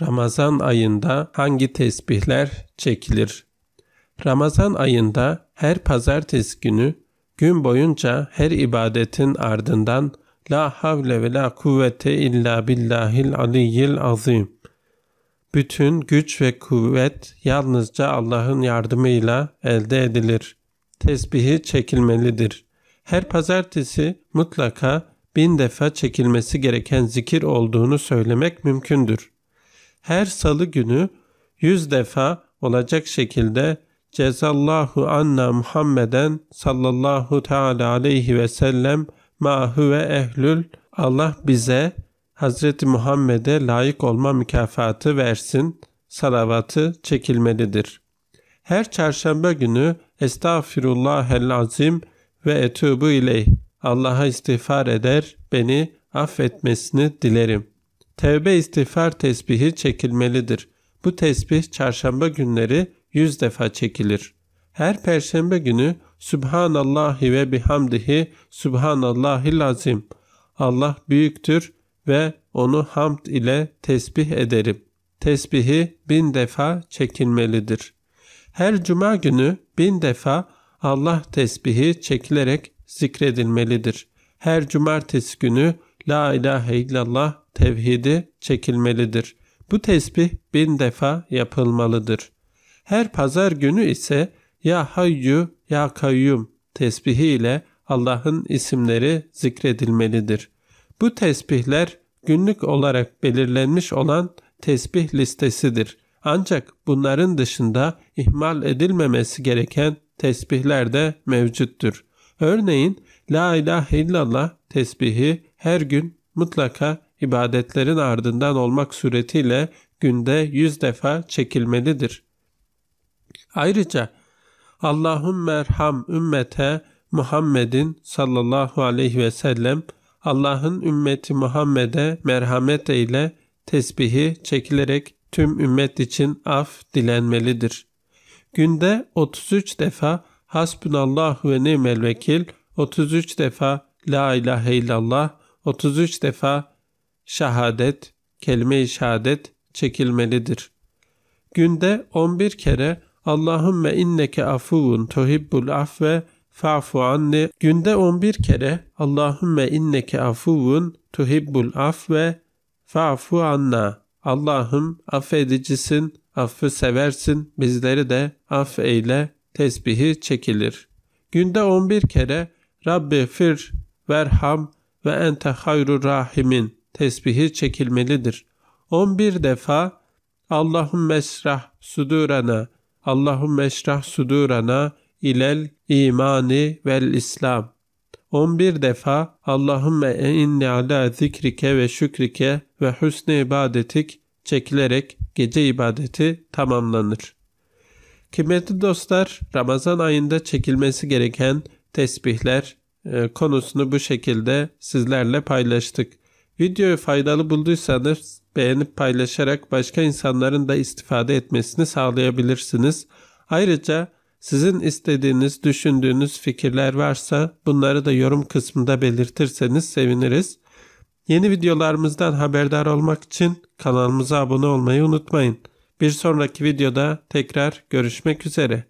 Ramazan ayında hangi tesbihler çekilir? Ramazan ayında her pazartesi günü gün boyunca her ibadetin ardından La havle ve la kuvvete illa billahil aliyyil azim. Bütün güç ve kuvvet yalnızca Allah'ın yardımıyla elde edilir. Tesbihi çekilmelidir. Her pazartesi mutlaka bin defa çekilmesi gereken zikir olduğunu söylemek mümkündür. Her salı günü yüz defa olacak şekilde Cezallahu anna Muhammeden sallallahu teala aleyhi ve sellem ma huve ehlül Allah bize Hazreti Muhammed'e layık olma mükafatı versin, salavatı çekilmelidir. Her çarşamba günü Estağfirullahel azim ve etubu ileyh. Allah'a istiğfar eder, beni affetmesini dilerim. Tevbe istiğfar tesbihi çekilmelidir. Bu tesbih çarşamba günleri yüz defa çekilir. Her perşembe günü Subhanallahi ve bihamdihi Subhanallahil azim. Allah büyüktür ve onu hamd ile tesbih ederim. Tesbihi bin defa çekilmelidir. Her cuma günü bin defa Allah tesbihi çekilerek zikredilmelidir. Her cumartesi günü La ilahe illallah tevhidi çekilmelidir. Bu tesbih bin defa yapılmalıdır. Her pazar günü ise Ya Hayyu Ya Kayyum tesbihi ile Allah'ın isimleri zikredilmelidir. Bu tesbihler günlük olarak belirlenmiş olan tesbih listesidir. Ancak bunların dışında ihmal edilmemesi gereken tesbihler de mevcuttur. Örneğin La ilahe illallah tesbihi her gün mutlaka ibadetlerin ardından olmak suretiyle günde yüz defa çekilmelidir. Ayrıca Allahümme erham ümmete Muhammedin sallallahu aleyhi ve sellem Allah'ın ümmeti Muhammed'e merhamet eyle tesbihi çekilerek tüm ümmet için af dilenmelidir. Günde 33 defa Hasbunallahu ve nimel vekil, 33 defa La ilahe illallah, 33 defa şehadet, kelime-i şehadet çekilmelidir. Günde 11 kere Allahümme inneke afuvun tuhibbul afve fa'fu anni. Günde 11 kere Allahümme inneke afuvun tuhibbul afve fa'fu anna. Allah'ım affedicisin, affı seversin, bizleri de affeyle tesbihi çekilir. Günde 11 kere Rabbi fir verham ve ente hayru rahimin tesbihi çekilmelidir. 11 defa Allahümme esrah sudurana, Allahümme esrah sudurana ilel imani vel İslam. 11 defa Allahümme inni ala zikrike ve şükrike ve husne ibadetik çekilerek gece ibadeti tamamlanır. Kıymetli dostlar, Ramazan ayında çekilmesi gereken tesbihler e, konusunu bu şekilde sizlerle paylaştık. Videoyu faydalı bulduysanız beğenip paylaşarak başka insanların da istifade etmesini sağlayabilirsiniz. Ayrıca sizin istediğiniz, düşündüğünüz fikirler varsa bunları da yorum kısmında belirtirseniz seviniriz. Yeni videolarımızdan haberdar olmak için kanalımıza abone olmayı unutmayın. Bir sonraki videoda tekrar görüşmek üzere.